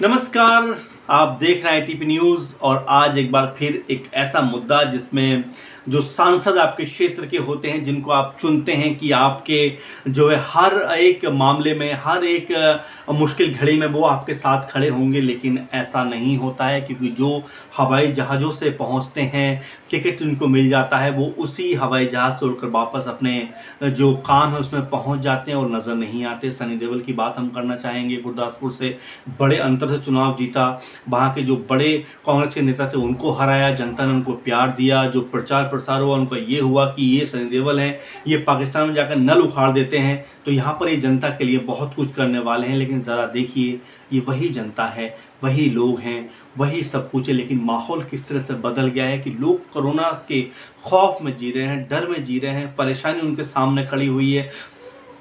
नमस्कार। आप देख रहे हैं टीपी न्यूज़ और आज एक बार फिर एक ऐसा मुद्दा जिसमें जो सांसद आपके क्षेत्र के होते हैं, जिनको आप चुनते हैं कि आपके जो है हर एक मामले में, हर एक मुश्किल घड़ी में वो आपके साथ खड़े होंगे, लेकिन ऐसा नहीं होता है क्योंकि जो हवाई जहाज़ों से पहुँचते हैं, टिकट उनको मिल जाता है, वो उसी हवाई जहाज़ से उड़कर वापस अपने जो काम है उसमें पहुँच जाते हैं और नज़र नहीं आते। सनी देवल की बात हम करना चाहेंगे, गुरदासपुर से बड़े अंतर से चुनाव जीता। वहाँ के जो बड़े कांग्रेस के नेता थे, उनको हराया, जनता ने उनको प्यार दिया, जो प्रचार प्रसार हुआ, उनका ये हुआ कि ये सनी देवल हैं, ये पाकिस्तान में जाकर नल उखाड़ देते हैं। तो यहाँ पर ये जनता के लिए बहुत कुछ करने वाले हैं, लेकिन ज़रा देखिए, ये वही जनता है, वही लोग हैं, वही सब कुछ है, लेकिन माहौल किस तरह से बदल गया है कि लोग कोरोना के खौफ में जी रहे हैं, डर में जी रहे हैं, परेशानी उनके सामने खड़ी हुई है,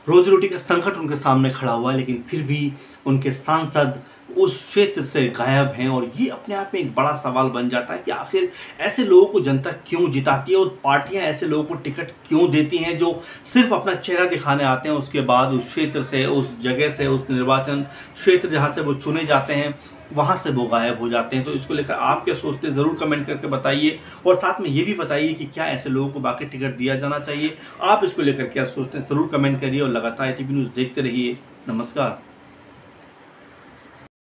रोजी रोटी का संकट उनके सामने खड़ा हुआ है, लेकिन फिर भी उनके सांसद उस क्षेत्र से गायब हैं और ये अपने आप में एक बड़ा सवाल बन जाता है कि आखिर ऐसे लोगों को जनता क्यों जिताती है और पार्टियाँ ऐसे लोगों को टिकट क्यों देती हैं जो सिर्फ़ अपना चेहरा दिखाने आते हैं, उसके बाद उस क्षेत्र से, उस जगह से, उस निर्वाचन क्षेत्र जहाँ से वो चुने जाते हैं, वहाँ से वो गायब हो जाते हैं। तो इसको लेकर आप क्या सोचते हैं? ज़रूर कमेंट करके बताइए और साथ में ये भी बताइए कि क्या ऐसे लोगों को बाकी टिकट दिया जाना चाहिए। आप इसको लेकर क्या सोचते हैं? ज़रूर कमेंट करिए और लगातार टी न्यूज़ देखते रहिए। नमस्कार।